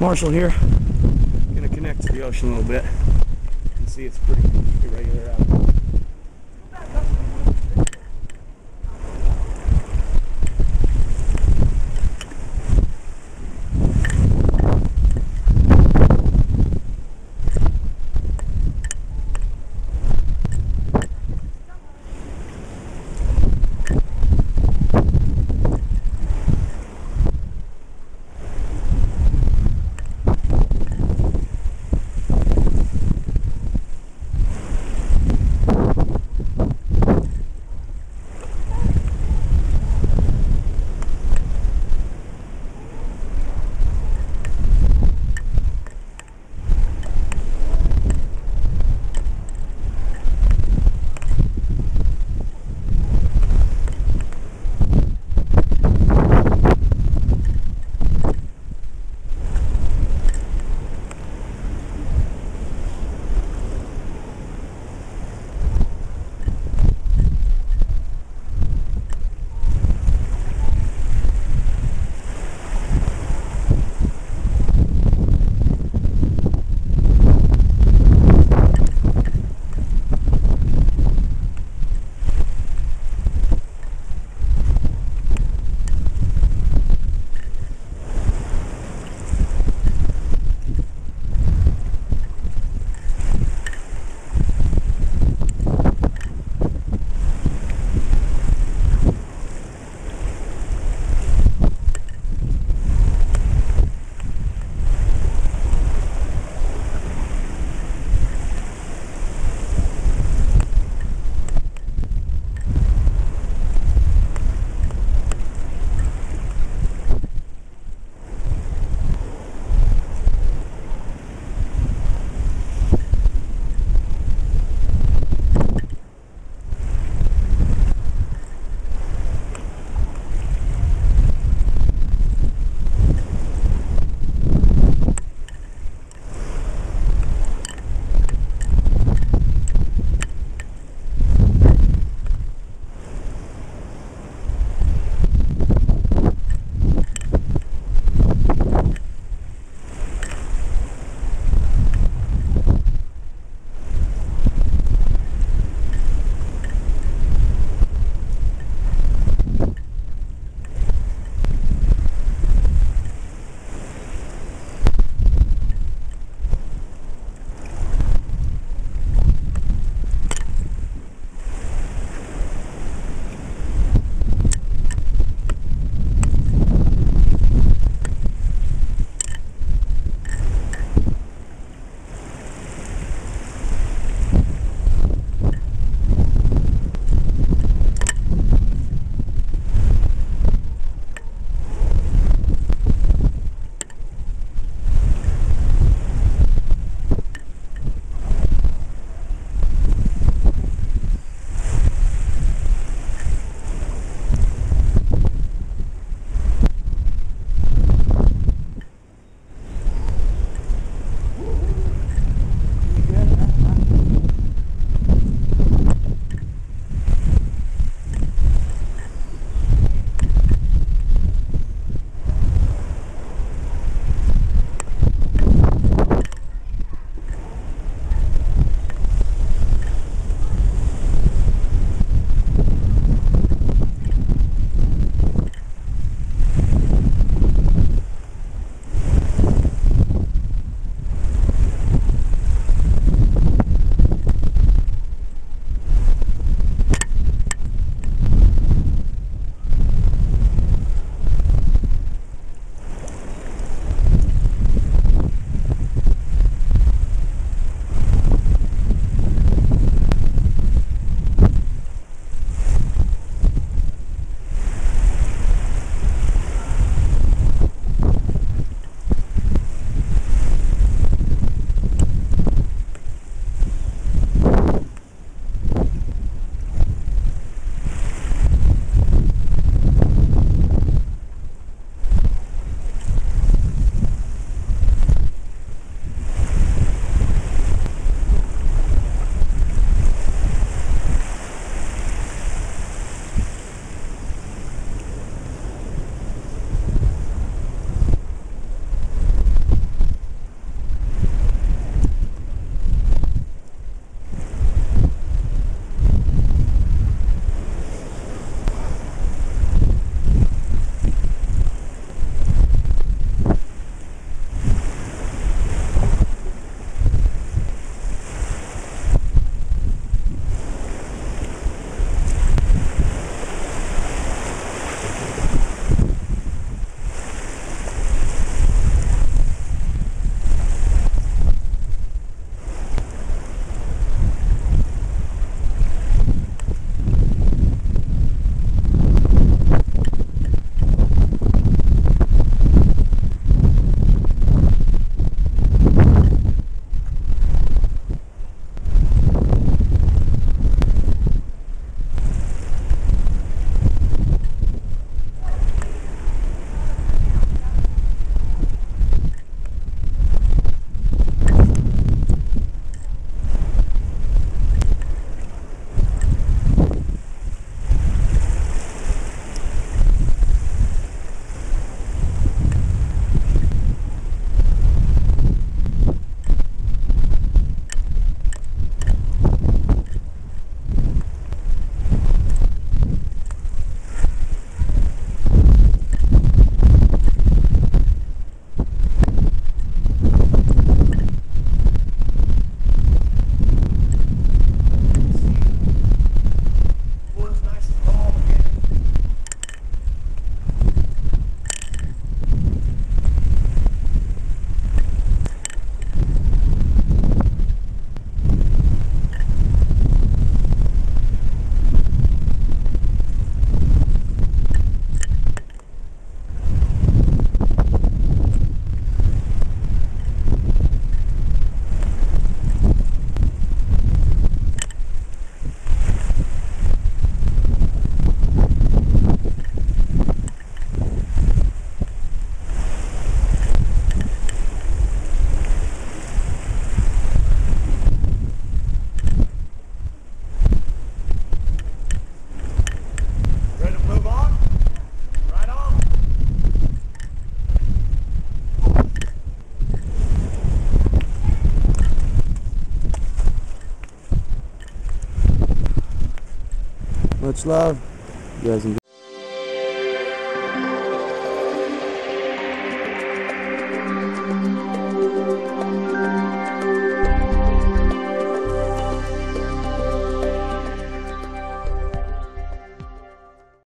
Marshall here. I'm Gonna connect to the ocean a little bit. You can see it's pretty irregular out. Much love. You guys enjoy.